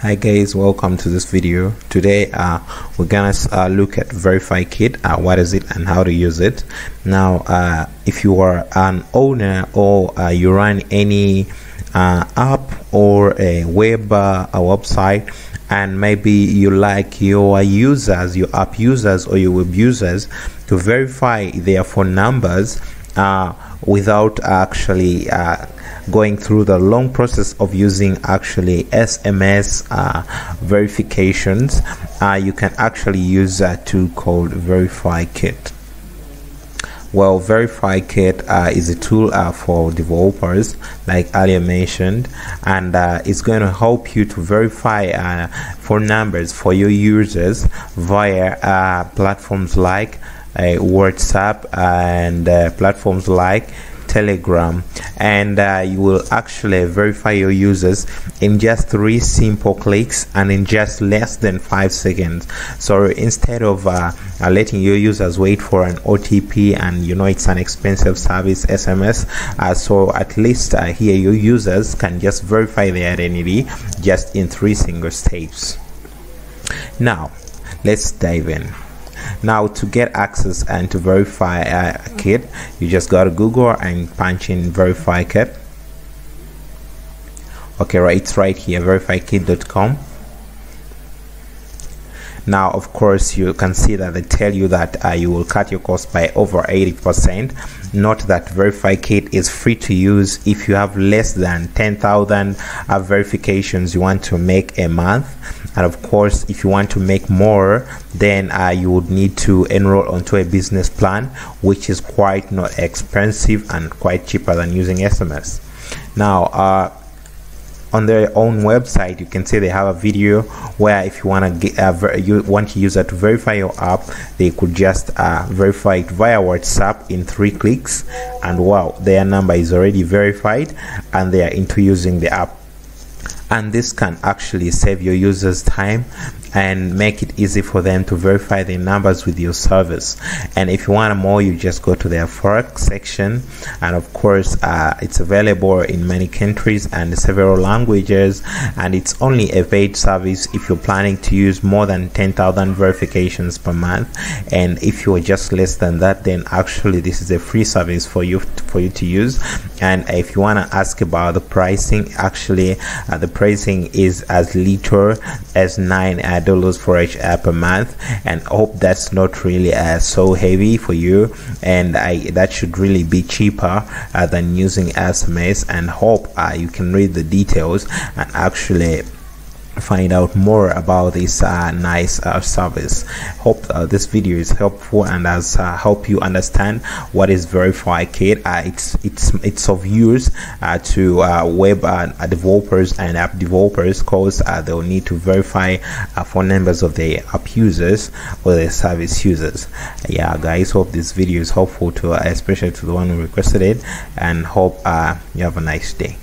hi guys welcome to this video. Today uh, we're gonna uh, look at VerifyKit uh, what is it and how to use it. Now uh, if you are an owner or uh, you run any uh, app or a web a website and maybe you like your users your app users or your web users to verify their phone numbers without actually going through the long process of using actually SMS uh, verifications, uh, you can actually use a tool called VerifyKit. Well, VerifyKit uh, is a tool uh, for developers, like earlier mentioned, and uh, it's going to help you to verify uh, phone numbers for your users via uh, platforms like uh, WhatsApp and platforms like telegram. And uh, you will actually verify your users in just three simple clicks and in just less than five seconds. So instead of uh, uh, letting your users wait for an otp and you know it's an expensive service sms uh, so at least uh, here your users can just verify their identity just in three single steps. Now let's dive in now to get access and to verify a kit you just go to google and punch in VerifyKit. Okay right it's right here verifykit.com now of course you can see that they tell you that uh, you will cut your cost by over 80 percent. Note that VerifyKit is free to use if you have less than 10,000 uh, verifications you want to make a month. And of course if you want to make more then uh, you would need to enroll onto a business plan which is quite not expensive and quite cheaper than using sms now uh, on their own website. You can see they have a video where if you want to uh, you want a user to verify your app they could just uh, verify it via whatsapp in three clicks. And wow their number is already verified and they are into using the app. And this can actually save your users time and make it easy for them to verify their numbers with your service. And if you want more you just go to their forex section. And of course uh, it's available in many countries and several languages. And it's only a paid service if you're planning to use more than 10,000 verifications per month. And if you're just less than that then actually this is a free service for you for you to use. And if you want to ask about the pricing actually uh, the pricing is as little as nine uh, dollars for each app a month and hope that's not really uh, so heavy for you and I that should really be cheaper uh, than using SMS and hope uh, you can read the details and actually find out more about this uh, nice uh, service. Hope uh, this video is helpful and has uh, helped you understand what is VerifyKit. Uh, it's it's it's of use uh, to web developers and app developers because they'll need to verify phone numbers of the app users or the service users. Yeah guys hope this video is helpful to especially to the one who requested it and hope you have a nice day